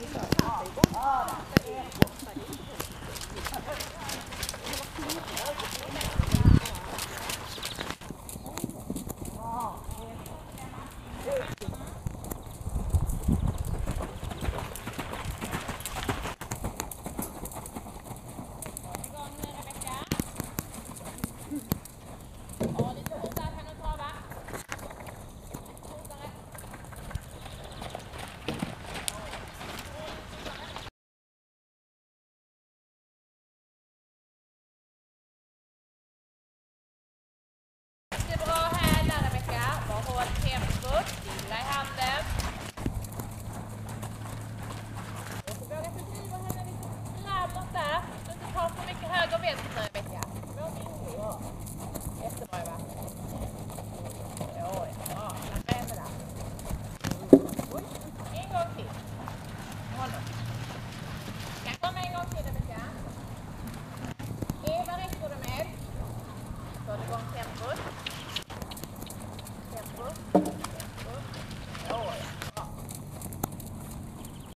How's it going? Ja, kom en gang til, Rebekka. Eva rekker du med. Får du igång tempot. Tempot.